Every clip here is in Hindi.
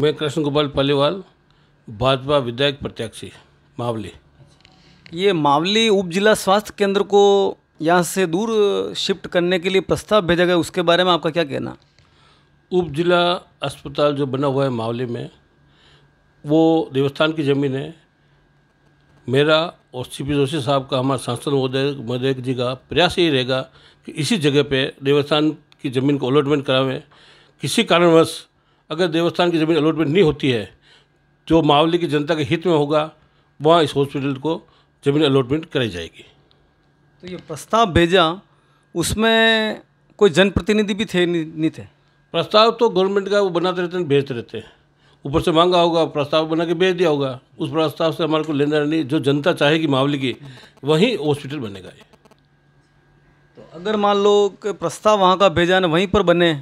मैं कृष्ण गोपाल पालीवाल भाजपा विधायक प्रत्याशी मावली। ये मावली उप जिला स्वास्थ्य केंद्र को यहाँ से दूर शिफ्ट करने के लिए प्रस्ताव भेजा गया उसके बारे में आपका क्या कहना? उप जिला अस्पताल जो बना हुआ है मावली में वो देवस्थान की ज़मीन है। मेरा और सी पी जोशी साहब का हमारा सांसद महोदय महोदय जी का प्रयास यही रहेगा कि इसी जगह पे देवस्थान की ज़मीन को अलॉटमेंट करावें। किसी कारणवश अगर देवस्थान की ज़मीन अलॉटमेंट नहीं होती है जो मावली की जनता के हित में होगा वहाँ इस हॉस्पिटल को ज़मीन अलॉटमेंट कराई जाएगी। तो ये प्रस्ताव भेजा उसमें कोई जनप्रतिनिधि भी थे नहीं थे? प्रस्ताव तो गवर्नमेंट का वो बनाते रहते हैं भेजते रहते हैं। ऊपर से मांगा होगा प्रस्ताव बना के भेज दिया होगा। उस प्रस्ताव से हमारे को लेना नहीं जो जनता चाहेगी मावली की वहीं हॉस्पिटल बनेगा ये। तो अगर मान लो कि प्रस्ताव वहाँ का भेजा ना वहीं पर बने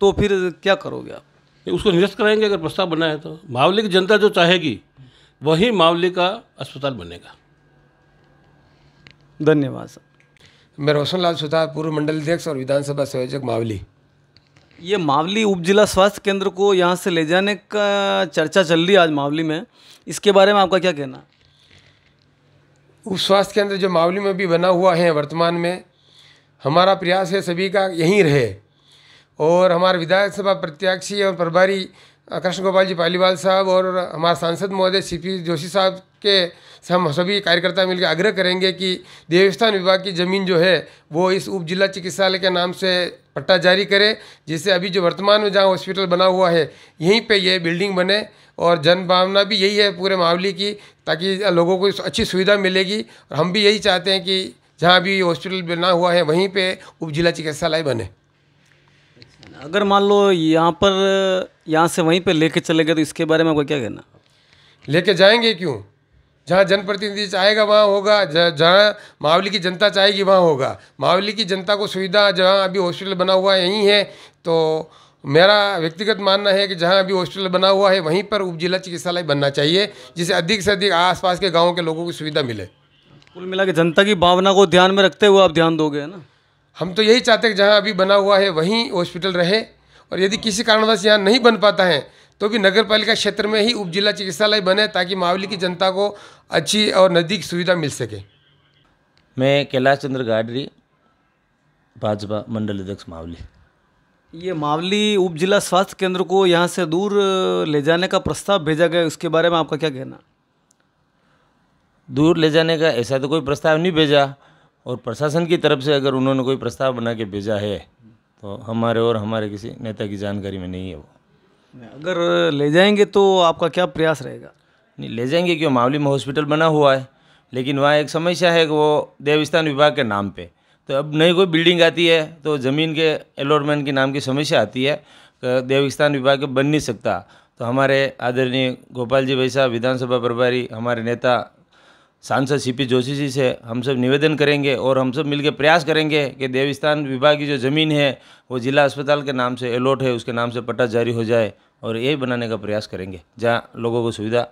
तो फिर क्या करोगे आप? उसको निरस्त कराएँगे अगर प्रस्ताव बना है तो। मावली की जनता जो चाहेगी वही मावली का अस्पताल बनेगा। धन्यवाद सर। मैं रोशन लाल सुतार पूर्व मंडल अध्यक्ष और विधानसभा संयोजक मावली। ये मावली उप जिला स्वास्थ्य केंद्र को यहाँ से ले जाने का चर्चा चल रही है आज मावली में। इसके बारे में आपका क्या कहना? उप स्वास्थ्य केंद्र जो मावली में भी बना हुआ है वर्तमान में हमारा प्रयास है सभी का यहीं रहे। और हमारे विधायक सभा प्रत्याशी और प्रभारी कृष्ण गोपाल जी पालीवाल साहब और हमारे सांसद महोदय सी पी जोशी साहब के हम सभी कार्यकर्ता मिलकर आग्रह करेंगे कि देवस्थान विभाग की ज़मीन जो है, वो इस उप जिला चिकित्सालय के नाम से पट्टा जारी करें, जिससे अभी जो वर्तमान में जहाँ हॉस्पिटल बना हुआ है, यहीं पे ये बिल्डिंग बने और जन भावना भी यही है पूरे मावली की, ताकि लोगों को अच्छी सुविधा मिलेगी। और हम भी यही चाहते हैं कि जहाँ भी हॉस्पिटल बना हुआ है, वहीं पर उप जिला चिकित्सालय बने। अगर मान लो यहाँ पर यहाँ से वहीं पे लेके चले गए तो इसके बारे में आपका क्या कहना? लेके जाएँगे क्यों? जहाँ जनप्रतिनिधि चाहेगा वहाँ होगा जहाँ मावली की जनता चाहेगी वहाँ होगा। मावली की जनता को सुविधा जहाँ अभी हॉस्पिटल बना हुआ है यहीं है। तो मेरा व्यक्तिगत मानना है कि जहाँ अभी हॉस्पिटल बना हुआ है वहीं पर उप जिला चिकित्सालय बनना चाहिए जिससे अधिक से अधिक आसपास के गाँव के लोगों को सुविधा मिले। कुल मिला के जनता की भावना को ध्यान में रखते हुए आप ध्यान दोगे है ना? हम तो यही चाहते हैं कि जहाँ अभी बना हुआ है वहीं हॉस्पिटल रहे। और यदि किसी कारणवश यहाँ नहीं बन पाता है तो भी नगर पालिका क्षेत्र में ही उप जिला चिकित्सालय बने ताकि मावली की जनता को अच्छी और नज़दीक सुविधा मिल सके। मैं कैलाश चंद्र गाडरी भाजपा मंडल अध्यक्ष मावली। ये मावली उप जिला स्वास्थ्य केंद्र को यहाँ से दूर ले जाने का प्रस्ताव भेजा गया उसके बारे में आपका क्या कहना? दूर ले जाने का ऐसा तो कोई प्रस्ताव नहीं भेजा। और प्रशासन की तरफ़ से अगर उन्होंने कोई प्रस्ताव बना के भेजा है तो हमारे और हमारे किसी नेता की जानकारी में नहीं है वो। अगर ले जाएँगे तो आपका क्या प्रयास रहेगा? नहीं ले जाएँगे क्यों? मावली में हॉस्पिटल बना हुआ है लेकिन वहाँ एक समस्या है कि वो देवस्थान विभाग के नाम पे। तो अब नई कोई बिल्डिंग आती है तो ज़मीन के अलॉटमेंट के नाम की समस्या आती है कि देवस्थान विभाग के बन नहीं सकता। तो हमारे आदरणीय गोपाल जी भाई साहब विधानसभा प्रभारी हमारे नेता सांसद सी पी जोशी जी से हम सब निवेदन करेंगे और हम सब मिलकर प्रयास करेंगे कि देवस्थान विभाग की जो ज़मीन है वो जिला अस्पताल के नाम से अलॉट है उसके नाम से पट्टा जारी हो जाए और ये बनाने का प्रयास करेंगे। जहाँ लोगों को सुविधा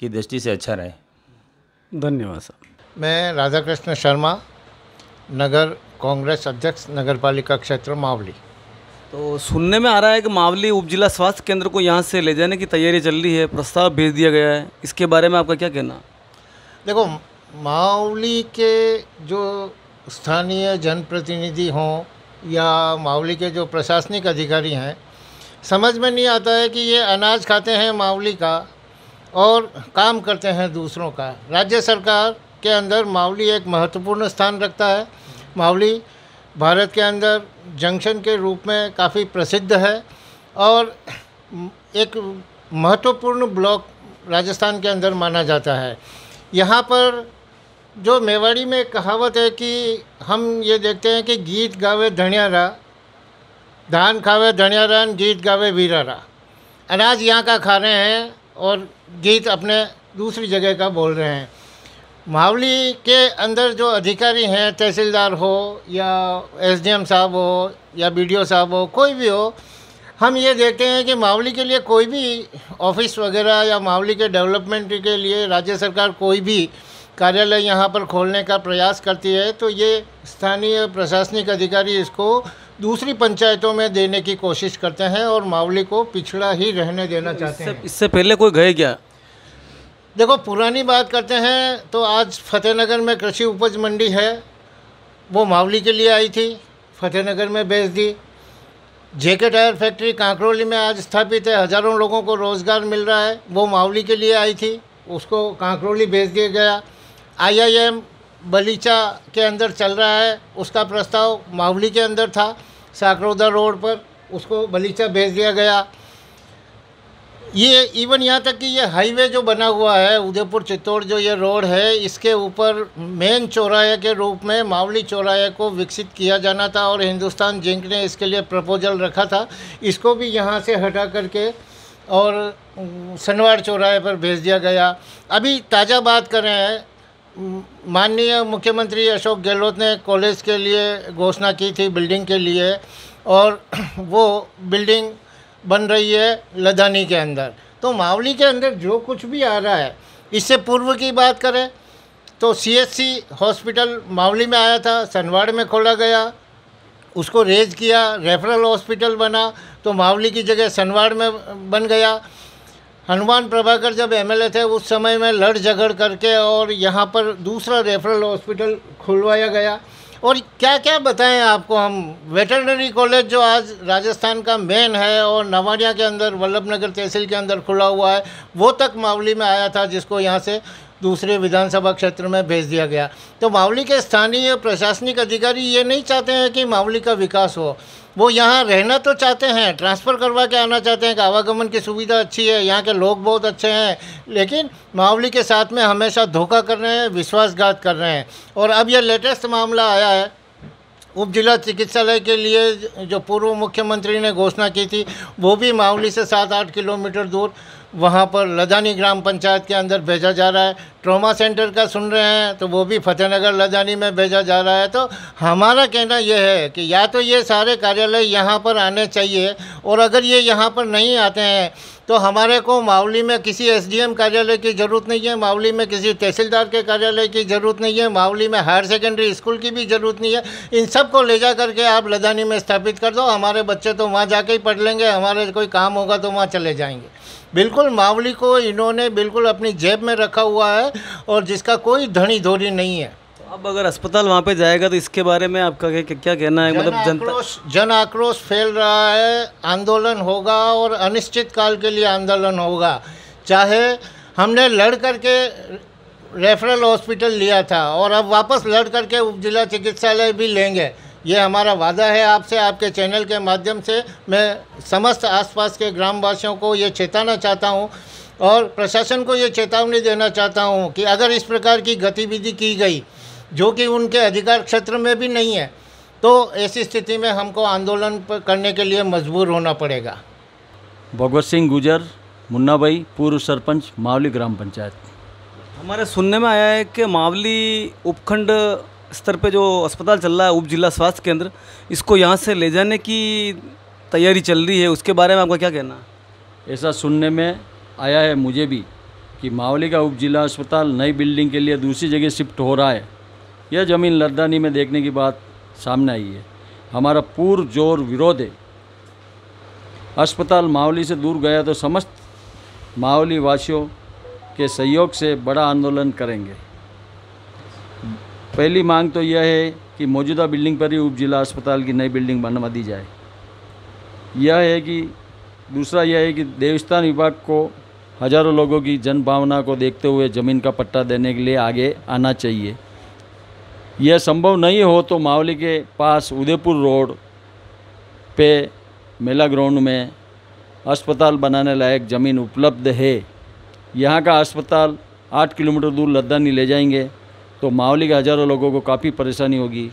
की दृष्टि से अच्छा रहे। धन्यवाद सर। मैं राधा कृष्ण शर्मा नगर कांग्रेस अध्यक्ष नगर पालिका क्षेत्र मावली। तो सुनने में आ रहा है कि मावली उप जिला स्वास्थ्य केंद्र को यहाँ से ले जाने की तैयारी चल रही है प्रस्ताव भेज दिया गया है। इसके बारे में आपका क्या कहना? देखो मावली के जो स्थानीय जनप्रतिनिधि हों या मावली के जो प्रशासनिक अधिकारी हैं, समझ में नहीं आता है कि ये अनाज खाते हैं मावली का और काम करते हैं दूसरों का। राज्य सरकार के अंदर मावली एक महत्वपूर्ण स्थान रखता है। मावली भारत के अंदर जंक्शन के रूप में काफ़ी प्रसिद्ध है और एक महत्वपूर्ण ब्लॉक राजस्थान के अंदर माना जाता है। यहाँ पर जो मेवाड़ी में कहावत है कि हम ये देखते हैं कि गीत गावे धनियारा धान खावे धनियारान गीत गावे वीरारा अनाज यहाँ का खा रहे हैं और गीत अपने दूसरी जगह का बोल रहे हैं। मावली के अंदर जो अधिकारी हैं, तहसीलदार हो या एसडीएम साहब हो या बीडीओ साहब हो, कोई भी हो हम ये देखते हैं कि मावली के लिए कोई भी ऑफ़िस वगैरह या मावली के डेवलपमेंट के लिए राज्य सरकार कोई भी कार्यालय यहाँ पर खोलने का प्रयास करती है तो ये स्थानीय प्रशासनिक अधिकारी इसको दूसरी पंचायतों में देने की कोशिश करते हैं और मावली को पिछड़ा ही रहने देना चाहते हैं। इससे पहले कोई गए क्या? देखो पुरानी बात करते हैं तो आज फतेहनगर में कृषि उपज मंडी है वो मावली के लिए आई थी फतेहनगर में बेच दी। जेके टायर फैक्ट्री कांकरोली में आज स्थापित है, हज़ारों लोगों को रोज़गार मिल रहा है। वो मावली के लिए आई थी। उसको कांकरोली भेज दिया गया। आईआईएम बलीचा के अंदर चल रहा है। उसका प्रस्ताव मावली के अंदर था, साकरोदा रोड पर। उसको बलीचा भेज दिया गया। ये इवन यहाँ तक कि ये हाईवे जो बना हुआ है उदयपुर चित्तौड़ जो ये रोड है इसके ऊपर मेन चौराहे के रूप में मावली चौराहे को विकसित किया जाना था और हिंदुस्तान जिंक ने इसके लिए प्रपोजल रखा था। इसको भी यहाँ से हटा करके और अम, सनवाड़ चौराहे पर भेज दिया गया। अभी ताज़ा बात कर रहे हैं माननीय मुख्यमंत्री अशोक गहलोत ने कॉलेज के लिए घोषणा की थी बिल्डिंग के लिए और वो बिल्डिंग बन रही है लदानी के अंदर। तो मावली के अंदर जो कुछ भी आ रहा है, इससे पूर्व की बात करें तो सीएचसी हॉस्पिटल मावली में आया था, सनवाड़ में खोला गया, उसको रेज किया रेफरल हॉस्पिटल बना तो मावली की जगह सनवाड़ में बन गया। हनुमान प्रभाकर जब एमएलए थे, उस समय में लड़ झगड़ करके और यहाँ पर दूसरा रेफरल हॉस्पिटल खुलवाया गया। और क्या क्या बताएँ आपको, हम वेटरनरी कॉलेज जो आज राजस्थान का मेन है और नवाड़िया के अंदर वल्लभ नगर तहसील के अंदर खुला हुआ है, वो तक मावली में आया था जिसको यहाँ से दूसरे विधानसभा क्षेत्र में भेज दिया गया। तो मावली के स्थानीय प्रशासनिक अधिकारी ये नहीं चाहते हैं कि मावली का विकास हो। वो यहाँ रहना तो चाहते हैं, ट्रांसफ़र करवा के आना चाहते हैं कि आवागमन की सुविधा अच्छी है, यहाँ के लोग बहुत अच्छे हैं, लेकिन मावली के साथ में हमेशा धोखा कर रहे हैं, विश्वासघात कर रहे हैं। और अब यह लेटेस्ट मामला आया है, उप जिला चिकित्सालय के लिए जो पूर्व मुख्यमंत्री ने घोषणा की थी, वो भी मावली से सात आठ किलोमीटर दूर वहाँ पर लदानी ग्राम पंचायत के अंदर भेजा जा रहा है। ट्रॉमा सेंटर का सुन रहे हैं तो वो भी फतेहनगर लदानी में भेजा जा रहा है। तो हमारा कहना यह है कि या तो ये सारे कार्यालय यहाँ पर आने चाहिए, और अगर ये यहाँ पर नहीं आते हैं तो हमारे को मावली में किसी एसडीएम कार्यालय की ज़रूरत नहीं है मावली में किसी तहसीलदार के कार्यालय की ज़रूरत नहीं है मावली में हायर सेकेंडरी स्कूल की भी ज़रूरत नहीं है। इन सबको ले जा करके आप लदानी में स्थापित कर दो, हमारे बच्चे तो वहाँ जाके ही पढ़ लेंगे, हमारे कोई काम होगा तो वहाँ चले जाएँगे। बिल्कुल मावली को इन्होंने बिल्कुल अपनी जेब में रखा हुआ है और जिसका कोई धनी धोरी नहीं है। तो अब अगर अस्पताल वहाँ पे जाएगा तो इसके बारे में आपका क्या क्या कहना है? मतलब जनता आक्रोश जन आक्रोश फैल रहा है। आंदोलन होगा और अनिश्चित काल के लिए आंदोलन होगा। चाहे हमने लड़ करके रेफरल हॉस्पिटल लिया था और अब वापस लड़ करके उप जिला चिकित्सालय भी लेंगे। ये हमारा वादा है आपसे आपके चैनल के माध्यम से। मैं समस्त आसपास के ग्रामवासियों को ये चेताना चाहता हूँ और प्रशासन को ये चेतावनी देना चाहता हूँ कि अगर इस प्रकार की गतिविधि की गई जो कि उनके अधिकार क्षेत्र में भी नहीं है तो ऐसी स्थिति में हमको आंदोलन करने के लिए मजबूर होना पड़ेगा। भगवत सिंह गुजर मुन्ना भाई पूर्व सरपंच मावली ग्राम पंचायत। हमारे सुनने में आया है कि मावली उपखंड स्तर पे जो अस्पताल चल रहा है उप जिला स्वास्थ्य केंद्र इसको यहाँ से ले जाने की तैयारी चल रही है उसके बारे में आपका क्या कहना ऐसा सुनने में आया है मुझे भी कि मावली का उप जिला अस्पताल नई बिल्डिंग के लिए दूसरी जगह शिफ्ट हो रहा है। यह ज़मीन लद्दानी में देखने की बात सामने आई है। हमारा पूर्व ज़ोर विरोध है। अस्पताल मावली से दूर गया तो समस्त मावली वासियों के सहयोग से बड़ा आंदोलन करेंगे। पहली मांग तो यह है कि मौजूदा बिल्डिंग पर ही उप जिला अस्पताल की नई बिल्डिंग बनवा दी जाए। यह है कि, दूसरा यह है कि देवस्थान विभाग को हज़ारों लोगों की जन भावना को देखते हुए ज़मीन का पट्टा देने के लिए आगे आना चाहिए। यह संभव नहीं हो तो मावली के पास उदयपुर रोड पे मेला ग्राउंड में अस्पताल बनाने लायक ज़मीन उपलब्ध है। यहाँ का अस्पताल आठ किलोमीटर दूर लद्दानी ले जाएँगे तो मावली के हज़ारों लोगों को काफ़ी परेशानी होगी।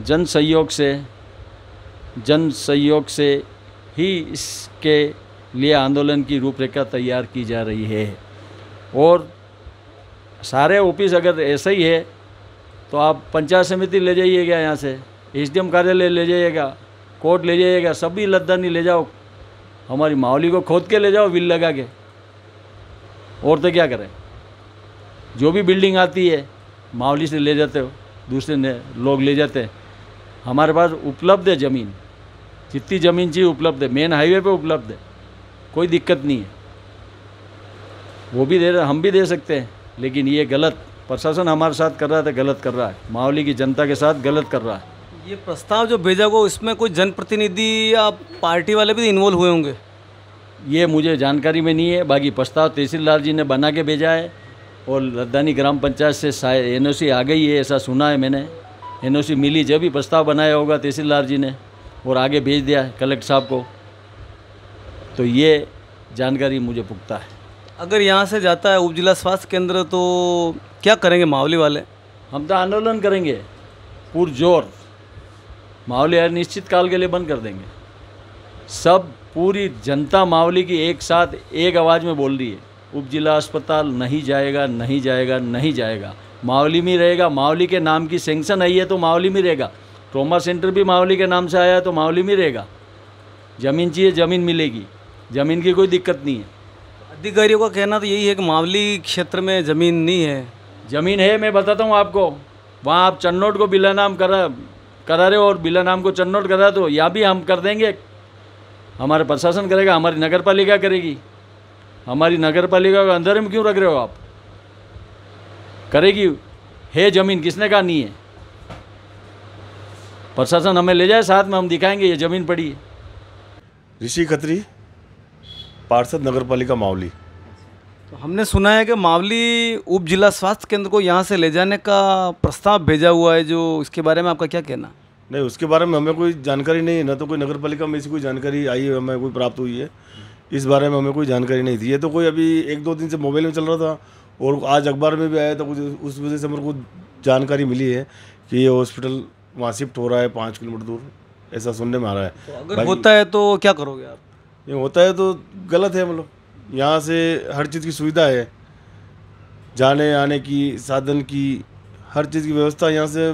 जन सहयोग से जन सहयोग से ही इसके लिए आंदोलन की रूपरेखा तैयार की जा रही है। और सारे ऑफ़िस अगर ऐसा ही है तो आप पंचायत समिति ले जाइएगा यहाँ से एस कार्यालय ले जाइएगा, कोर्ट ले जाइएगा, सभी लद्दानी ले जाओ, हमारी मावली को खोद के ले जाओ बिल लगा के। और तो क्या करें? जो भी बिल्डिंग आती है मावली से ले जाते हो, दूसरे ने लोग ले जाते हैं। हमारे पास उपलब्ध है ज़मीन, जितनी ज़मीन चाहिए उपलब्ध है, मेन हाईवे पे उपलब्ध है। कोई दिक्कत नहीं है। वो भी दे रहे हम भी दे सकते हैं लेकिन ये गलत प्रशासन हमारे साथ कर रहा है तो गलत कर रहा है। माहौली की जनता के साथ गलत कर रहा है। ये प्रस्ताव जो भेजा हुआ उसमें कोई जनप्रतिनिधि या पार्टी वाले भी इन्वॉल्व हुए होंगे? ये मुझे जानकारी में नहीं है बाकी प्रस्ताव तहसीलदार जी ने बना के भेजा है और लद्दानी ग्राम पंचायत से शायद एन आ गई है ऐसा सुना है मैंने। एनओसी मिली जब भी प्रस्ताव बनाया होगा तहसीलदार जी ने और आगे भेज दिया है कलेक्टर साहब को। तो ये जानकारी मुझे पुख्ता है। अगर यहाँ से जाता है उप जिला स्वास्थ्य केंद्र तो क्या करेंगे मावली वाले? हम तो आंदोलन करेंगे पुरजोर। मावली निश्चित काल के लिए बंद कर देंगे। सब पूरी जनता मावली की एक साथ एक आवाज़ में बोल रही है उप जिला अस्पताल नहीं जाएगा नहीं जाएगा नहीं जाएगा। मावली में रहेगा मावली के नाम की सेंक्शन आई है तो मावली में रहेगा। ट्रोमा सेंटर भी मावली के नाम से आया है तो मावली में रहेगा। ज़मीन चाहिए ज़मीन मिलेगी। ज़मीन की कोई दिक्कत नहीं है। अधिकारियों का कहना तो यही है कि मावली क्षेत्र में ज़मीन नहीं है। ज़मीन है मैं बताता हूँ आपको। वहाँ आप चन्नौट को बिला नाम करा करा रहे हो और बिला नाम को चन्नौट करा तो यहाँ भी हम कर देंगे। हमारे प्रशासन करेगा हमारी नगर पालिका करेगी। हमारी नगर पालिका के अंदर में क्यों रख रहे हो आप? करेगी। है ज़मीन किसने कहा नहीं है? प्रशासन हमें ले जाए साथ में हम दिखाएँगे ये ज़मीन पड़ी है। ऋषि खत्री पार्षद नगर पालिका मावली। तो हमने सुना है कि मावली उप जिला स्वास्थ्य केंद्र को यहाँ से ले जाने का प्रस्ताव भेजा हुआ है जो इसके बारे में आपका क्या कहना? नहीं उसके बारे में हमें कोई जानकारी नहीं है ना तो कोई नगर पालिका में ऐसी कोई जानकारी आई है हमें कोई प्राप्त हुई है। इस बारे में हमें कोई जानकारी नहीं थी। ये तो कोई अभी एक दो दिन से मोबाइल में चल रहा था और आज अखबार में भी आया था कुछ उस वजह से मेरे को जानकारी मिली है कि ये हॉस्पिटल वहाँ शिफ्ट हो रहा है पाँच किलोमीटर दूर ऐसा सुनने में आ रहा है। तो अगर होता है तो क्या करोगे आप? ये होता है तो गलत है मतलब। यहाँ से हर चीज़ की सुविधा है। जाने आने की साधन की हर चीज़ की व्यवस्था यहाँ से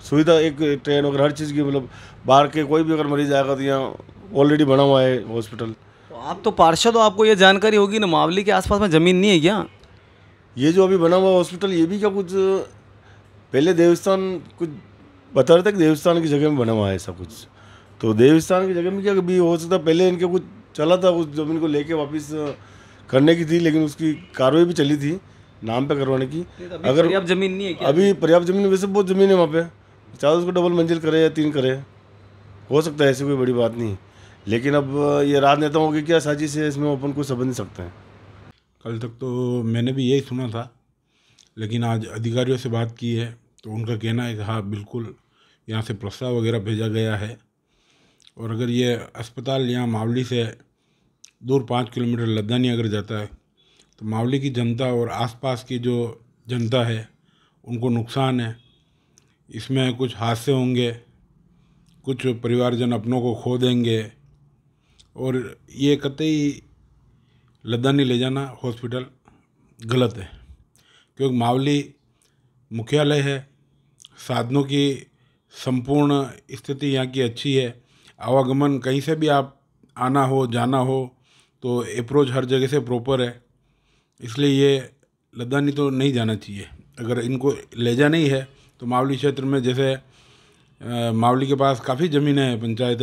सुविधा एक ट्रेन वगैरह हर चीज़ की मतलब। बाहर के कोई भी अगर मरीज़ आएगा तो यहाँ ऑलरेडी बना हुआ है हॉस्पिटल तो आप तो पार्षद हो आपको ये जानकारी होगी ना मावली के आसपास में ज़मीन नहीं है क्या? ये जो अभी बना हुआ हॉस्पिटल ये भी क्या कुछ पहले देवस्थान कुछ बता रहे थे कि देवस्थान की जगह में बना हुआ है ऐसा कुछ। तो देवस्थान की जगह में क्या कभी हो सकता पहले इनके कुछ चला था उस ज़मीन को लेके वापस करने की थी लेकिन उसकी कार्रवाई भी चली थी नाम पे करवाने की। अगर पर्याप्त ज़मीन नहीं है क्या? अभी पर्याप्त ज़मीन वैसे बहुत ज़मीन है वहाँ पे। चाहे उसको डबल मंजिल करे या तीन करे हो सकता है ऐसी कोई बड़ी बात नहीं। लेकिन अब ये राजनेताओं की क्या साजिश है इसमें अपन कुछ समझ नहीं सकते हैं। कल तक तो मैंने भी यही सुना था लेकिन आज अधिकारियों से बात की है तो उनका कहना है कि हाँ बिल्कुल यहाँ से प्रस्ताव वगैरह भेजा गया है। और अगर ये अस्पताल यहाँ मावली से दूर पाँच किलोमीटर लद्दानी अगर जाता है तो मावली की जनता और आसपास की जो जनता है, उनको नुकसान है। इसमें कुछ हादसे होंगे, कुछ परिवारजन अपनों को खो देंगे और ये कतई लद्दानी ले जाना हॉस्पिटल गलत है। क्योंकि मावली मुख्यालय है, साधनों की संपूर्ण स्थिति यहाँ की अच्छी है आवागमन कहीं से भी आप आना हो जाना हो तो अप्रोच हर जगह से प्रॉपर है। इसलिए ये लद्दानी तो नहीं जाना चाहिए। अगर इनको ले जाना ही है तो मावली क्षेत्र में जैसे आ, मावली के पास काफ़ी ज़मीन है पंचायत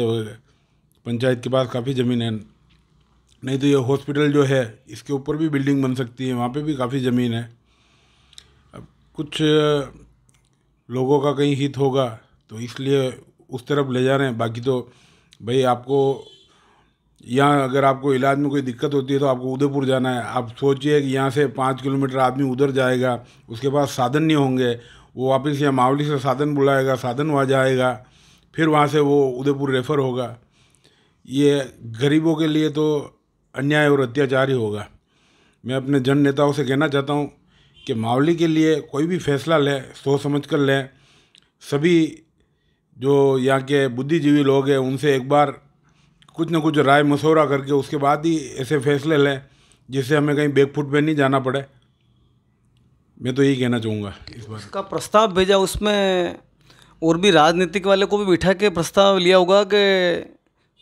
पंचायत के पास काफ़ी ज़मीन है। नहीं तो ये हॉस्पिटल जो है इसके ऊपर भी बिल्डिंग बन सकती है वहाँ पे भी काफ़ी ज़मीन है। अब कुछ लोगों का कहीं हित होगा तो इसलिए उस तरफ़ ले जा रहे हैं। बाकी तो भाई आपको, यहाँ अगर आपको इलाज में कोई दिक्कत होती है तो आपको उदयपुर जाना है। आप सोचिए कि यहाँ से पाँच किलोमीटर आदमी उधर जाएगा, उसके पास साधन नहीं होंगे। वो वापस यहाँ मावली से साधन बुलाएगा, साधन वहाँ जाएगा, फिर वहाँ से वो उदयपुर रेफ़र होगा। ये गरीबों के लिए तो अन्याय और अत्याचार ही होगा। मैं अपने जन नेताओं से कहना चाहता हूँ कि मावली के लिए कोई भी फैसला लें, सोच समझ कर लें। सभी जो यहाँ के बुद्धिजीवी लोग हैं उनसे एक बार कुछ ना कुछ राय मशवरा करके उसके बाद ही ऐसे फैसले लें जिससे हमें कहीं बैकफुट पे नहीं जाना पड़े। मैं तो यही कहना चाहूँगा इस बार का प्रस्ताव भेजा उसमें और भी राजनीतिक वाले को भी बिठा के प्रस्ताव लिया होगा कि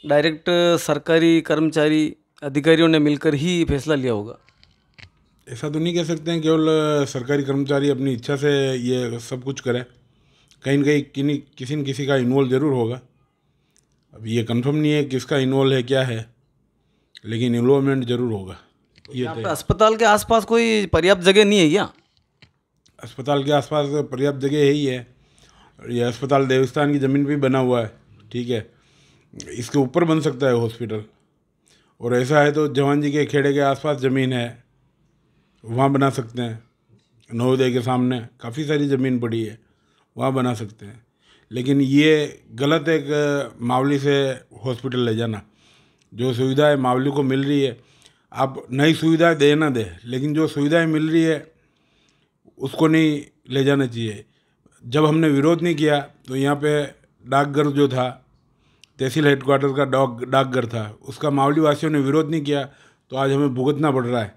डायरेक्ट सरकारी कर्मचारी अधिकारियों ने मिलकर ही फैसला लिया होगा। ऐसा तो नहीं कह सकते हैं केवल सरकारी कर्मचारी अपनी इच्छा से ये सब कुछ करें। कहीं ना कहीं किसी किसी न किसी का इन्वॉल्व ज़रूर होगा। अब ये कंफर्म नहीं है किसका इन्वॉल्व है क्या है लेकिन इन्वॉल्वमेंट ज़रूर होगा। ये यहाँ अस्पताल के आसपास कोई पर्याप्त जगह नहीं है क्या? अस्पताल के आसपास पर्याप्त जगह है ही है। और ये अस्पताल देवस्थान की ज़मीन पे बना हुआ है ठीक है। इसके ऊपर बन सकता है हॉस्पिटल और ऐसा है तो जवान जी के खेड़े के आसपास ज़मीन है वहाँ बना सकते हैं। नवोदय के सामने काफ़ी सारी ज़मीन पड़ी है। वहाँ बना सकते हैं। लेकिन ये गलत एक मावली से हॉस्पिटल ले जाना। जो सुविधाएँ मावली को मिल रही है। आप नई सुविधाएँ दे ना दे, लेकिन जो सुविधाएँ मिल रही है, उसको नहीं ले जाना चाहिए। जब हमने विरोध नहीं किया तो यहाँ पे डाकघर जो था, तहसील हेडक्वार्टर का डाक, डाकघर था, उसका मावली वासियों ने विरोध नहीं किया। तो आज हमें भुगतना पड़ रहा है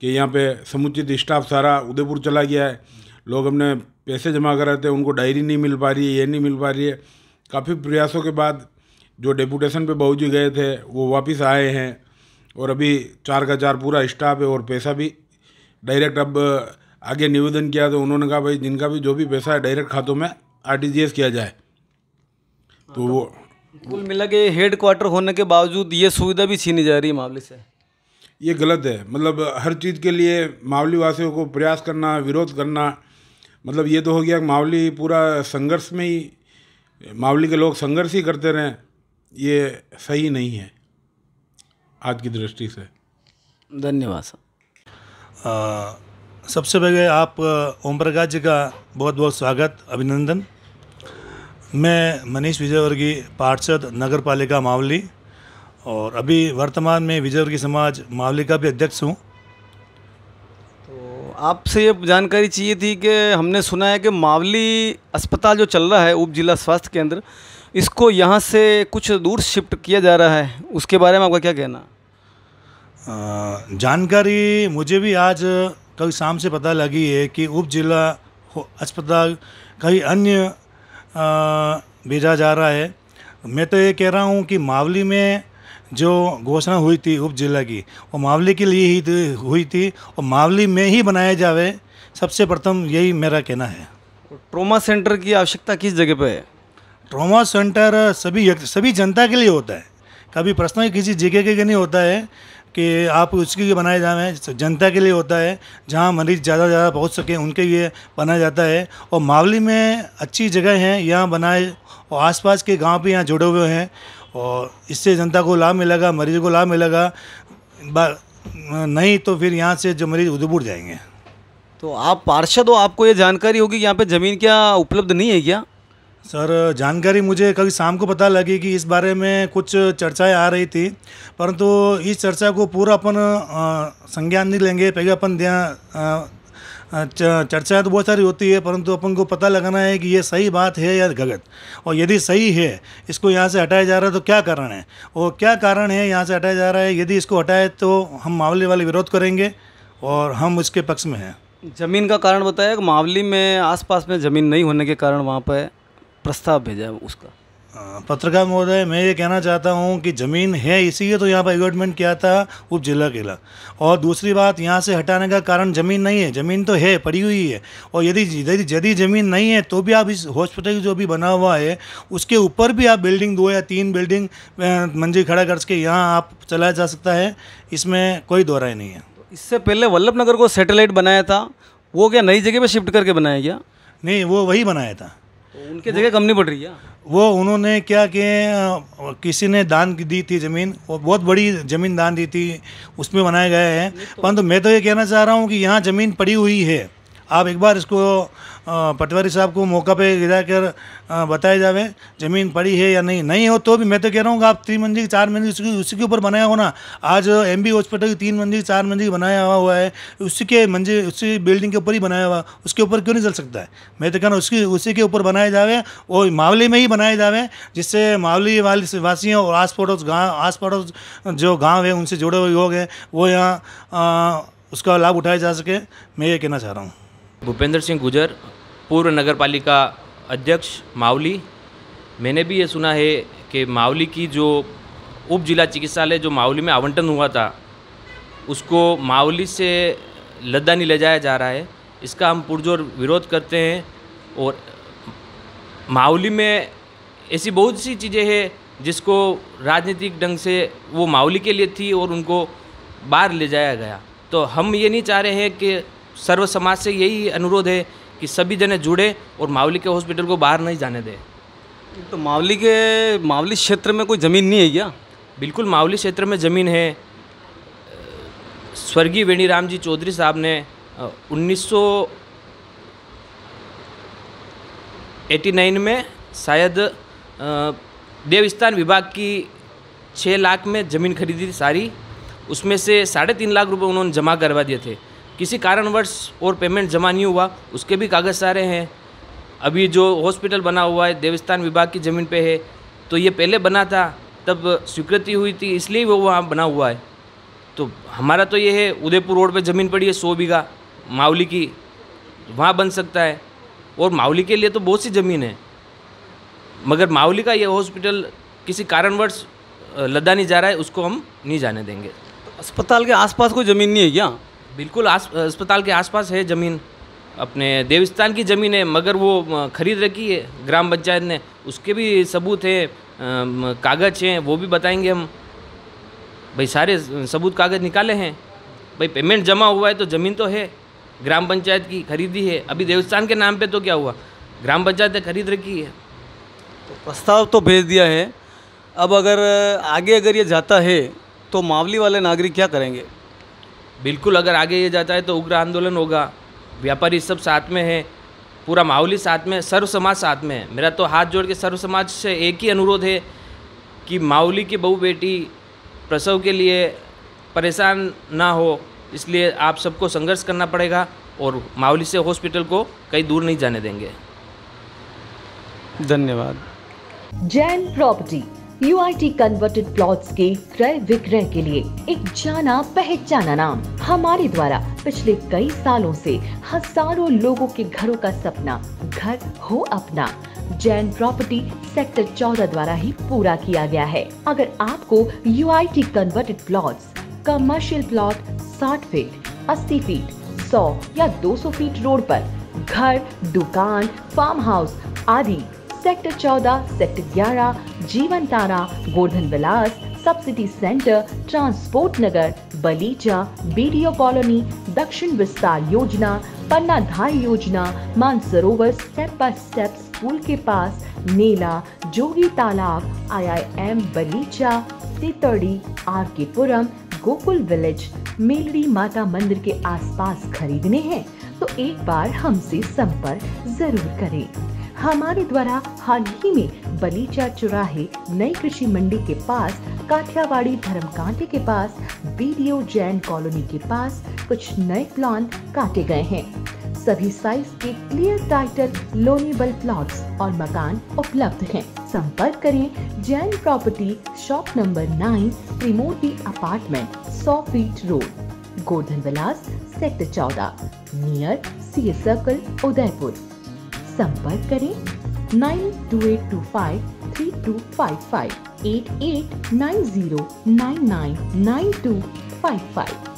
कि यहाँ पे समुचित स्टाफ सारा उदयपुर चला गया है। लोग हमने पैसे जमा कराते थे उनको डायरी नहीं मिल पा रही है ये नहीं मिल पा रही है। काफ़ी प्रयासों के बाद जो डेपुटेशन पे बाबू जी गए थे वो वापस आए हैं और अभी चार का चार पूरा स्टाफ है और पैसा भी डायरेक्ट अब आगे निवेदन किया तो उन्होंने कहा भाई जिनका भी जो भी पैसा है डायरेक्ट खातों में आरटीजीएस किया जाए। तो वो कुल मिला के हेड क्वार्टर होने के बावजूद ये सुविधा भी छीनी जा रही है मामले से। ये गलत है। मतलब हर चीज़ के लिए मावली वासियों को प्रयास करना विरोध करना मतलब ये तो हो गया मावली पूरा संघर्ष में ही मावली के लोग संघर्ष ही करते रहें ये सही नहीं है आज की दृष्टि से। धन्यवाद सर। सबसे पहले आप ओम प्रकाश जी का बहुत बहुत स्वागत अभिनंदन। मैं मनीष विजयवर्गीय पार्षद नगर पालिका मावली और अभी वर्तमान में विजयवर्गीय समाज मावली का भी अध्यक्ष हूँ। आपसे ये जानकारी चाहिए थी कि हमने सुना है कि मावली अस्पताल जो चल रहा है उप जिला स्वास्थ्य केंद्र, इसको यहाँ से कुछ दूर शिफ्ट किया जा रहा है। उसके बारे में आपका क्या कहना? जानकारी मुझे भी आज कल शाम से पता लगी है कि उप जिला अस्पताल कई अन्य भेजा जा रहा है। मैं तो ये कह रहा हूँ कि मावली में जो घोषणा हुई थी उप जिला की वो मावली के लिए ही हुई थी और मावली में ही बनाया जावे। सबसे प्रथम यही मेरा कहना है। ट्रोमा सेंटर की आवश्यकता किस जगह पे है? ट्रोमा सेंटर सभी सभी जनता के लिए होता है। कभी पर्सनल किसी जगह के नहीं होता है कि आप उसके लिए बनाए जाए जनता के लिए होता है जहाँ मरीज़ ज़्यादा ज़्यादा पहुँच सकें उनके लिए बनाया जाता है। और मावली में अच्छी जगह हैं यहाँ बनाए और आसपास के गाँव भी यहाँ जुड़े हुए हैं। और इससे जनता को लाभ मिलेगा मरीज़ को लाभ मिलेगा। नहीं तो फिर यहाँ से जो मरीज़ उधरपुर जाएँगे। तो आप पार्षद हो आपको ये जानकारी होगी कि यहाँ पे ज़मीन क्या उपलब्ध नहीं है क्या? सर जानकारी मुझे कभी शाम को पता लगी कि इस बारे में कुछ चर्चाएँ आ रही थी परंतु इस चर्चा को पूरा अपन संज्ञान नहीं लेंगे पहले अपन ध्यान चर्चा तो बहुत सारी होती है, परंतु अपन को पता लगाना है कि ये सही बात है या गलत। और यदि सही है, इसको यहाँ से हटाया जा रहा है तो क्या कारण है? और क्या कारण है यहाँ से हटाया जा रहा है? यदि इसको हटाए तो हम मावली वाले विरोध करेंगे और हम उसके पक्ष में हैं। ज़मीन का कारण बताया कि मावली में आसपास में ज़मीन नहीं होने के कारण वहाँ पर प्रस्ताव भेजा है उसका। पत्रकार महोदय मैं ये कहना चाहता हूँ कि ज़मीन है इसीलिए तो यहाँ पर अलॉटमेंट किया था उप जिला केला और दूसरी बात यहाँ से हटाने का कारण ज़मीन नहीं है। ज़मीन तो है पड़ी हुई है। और यदि यदि यदि ज़मीन नहीं है तो भी आप इस हॉस्पिटल जो भी बना हुआ है उसके ऊपर भी आप बिल्डिंग दो या तीन बिल्डिंग मंजिल खड़ा करके यहाँ आप चलाया जा सकता है। इसमें कोई दोहराई नहीं है। इससे पहले वल्लभ नगर को सेटेलाइट बनाया था। वो क्या नई जगह पर शिफ्ट करके बनाया गया? नहीं वो वही बनाया था। तो उनके जगह कम नहीं पड़ रही है। वो उन्होंने क्या कि किसी ने दान दी थी ज़मीन वो बहुत बड़ी ज़मीन दान दी थी उसमें बनाया गया है। तो परंतु मैं तो ये कहना चाह रहा हूँ कि यहाँ ज़मीन पड़ी हुई है। आप एक बार इसको पटवारी साहब को मौका पे गिरा कर बताया जावे, ज़मीन पड़ी है या नहीं नहीं हो तो भी मैं तो कह रहा हूँ आप तीन मंजिल, चार मंजिल, उसकी, उसी के ऊपर बनाया हो ना आज एम बी हॉस्पिटल की तीन मंजिल, चार मंजिल बनाया हुआ हुआ है, उसी के मंजिल, उसी बिल्डिंग के ऊपर ही बनाया हुआ, उसके ऊपर क्यों नहीं चल सकता है? मैं तो कह रहा हूँ, उसकी, उसी के ऊपर बनाया जावे और मावली में ही बनाया जावे, जिससे मावली वाली वासियों और आस पड़ोस गाँव आस पड़ोस जो गाँव है, उनसे जुड़े हुए लोग हैं, वो यहाँ उसका लाभ उठाया जा सके, मैं ये कहना चाह रहा हूँ। भूपेंद्र सिंह गुजर पूर्व नगर पालिका अध्यक्ष मावली मैंने भी ये सुना है कि मावली की जो उप जिला चिकित्सालय, जो मावली में आवंटन हुआ था, उसको मावली से लद्दानी ले जाया जा रहा है। इसका हम पुरजोर विरोध करते हैं और मावली में ऐसी बहुत सी चीज़ें हैं जिसको राजनीतिक ढंग से वो मावली के लिए थी और उनको बाहर ले जाया गया। तो हम ये नहीं चाह रहे हैं कि सर्व समाज से यही अनुरोध है कि सभी जने जुड़े और मावली के हॉस्पिटल को बाहर नहीं जाने दें। तो मावली के मावली क्षेत्र में कोई ज़मीन नहीं है क्या? बिल्कुल मावली क्षेत्र में ज़मीन है। स्वर्गीय वेणीराम जी चौधरी साहब ने उन्नीस सौ एटी नाइन में शायद देवस्थान विभाग की छः लाख में ज़मीन खरीदी थी सारी। उसमें से साढ़े तीन लाख रुपए उन्होंने जमा करवा दिए थे। किसी कारणवश और पेमेंट जमा नहीं हुआ, उसके भी कागज़ सारे हैं। अभी जो हॉस्पिटल बना हुआ है, देवस्थान विभाग की ज़मीन पे है तो ये पहले बना था, तब स्वीकृति हुई थी, इसलिए वो वहाँ बना हुआ है। तो हमारा तो ये है, उदयपुर रोड पे ज़मीन पड़ी है सौ बीघा मावली की, वहाँ बन सकता है। और मावली के लिए तो बहुत सी ज़मीन है। मगर मावली का ये हॉस्पिटल किसी कारणवश लदा नहीं जा रहा है, उसको हम नहीं जाने देंगे। तो अस्पताल के आसपास कोई ज़मीन नहीं है क्या? बिल्कुल अस्पताल के आसपास है ज़मीन। अपने देवस्थान की ज़मीन है, मगर वो खरीद रखी है ग्राम पंचायत ने। उसके भी सबूत है कागज़ हैं, वो भी बताएँगे हम। भाई सारे सबूत कागज़ निकाले हैं। भाई पेमेंट जमा हुआ है तो ज़मीन तो है, ग्राम पंचायत की खरीदी है। अभी देवस्थान के नाम पे तो क्या हुआ? ग्राम पंचायत ने खरीद रखी है। तो प्रस्ताव तो भेज दिया है। अब अगर, आगे अगर ये जाता है तो मावली वाले नागरिक क्या करेंगे? बिल्कुल अगर आगे ये जाता है तो उग्र आंदोलन होगा। व्यापारी सब साथ में है पूरा माहौली साथ में सर्व समाज साथ में है। मेरा तो हाथ जोड़ के सर्व समाज से एक ही अनुरोध है कि मावली की बहू बेटी प्रसव के लिए परेशान ना हो इसलिए आप सबको संघर्ष करना पड़ेगा और मावली से हॉस्पिटल को कहीं दूर नहीं जाने देंगे। धन्यवाद। Jain property. U I T converted plots के क्रय विक्रय के लिए एक जाना पहचाना नाम हमारे द्वारा पिछले कई सालों से हज़ारों लोगों के घरों का सपना घर हो अपना। जैन प्रॉपर्टी सेक्टर 14 द्वारा ही पूरा किया गया है। अगर आपको U I T converted plots commercial plot 60 feet 80 feet सौ या 200 फीट रोड पर घर, दुकान फार्म हाउस आदि sector 14, sector 11, Jeevan Tara Gordhan Vilas sub city centre transport Nagar Balicha BDO colony Dakshin Vistar Yojana Panna Dhar Yojana Mansarovar step by step school के पास नेला जोगी तालाब आईआईएम बलीचा तितड़ी आर के पुरम गोकुल विलेज मेलड़ी माता मंदिर के आसपास खरीदने हैं। तो एक बार हमसे संपर्क ज़रूर करें। हमारे द्वारा हाल ही में बलीचा चौराहे नई कृषि मंडी के पास, काठियावाड़ी धर्मकांटे के पास, बीडीओ जैन कॉलोनी के पास कुछ नए प्लान काटे गए हैं। सभी साइज़ के क्लियर टाइटल लोनेबल प्लॉट्स और मकान उपलब्ध हैं। संपर्क करें Jain property shop number nine Trimurti apartment सौ feet road Godhan Vilas sector चौदह नियर सी सर्कल उदयपुर। संपर्क करें। Nine two eight two five three two five five eight eight nine zero nine nine nine two five five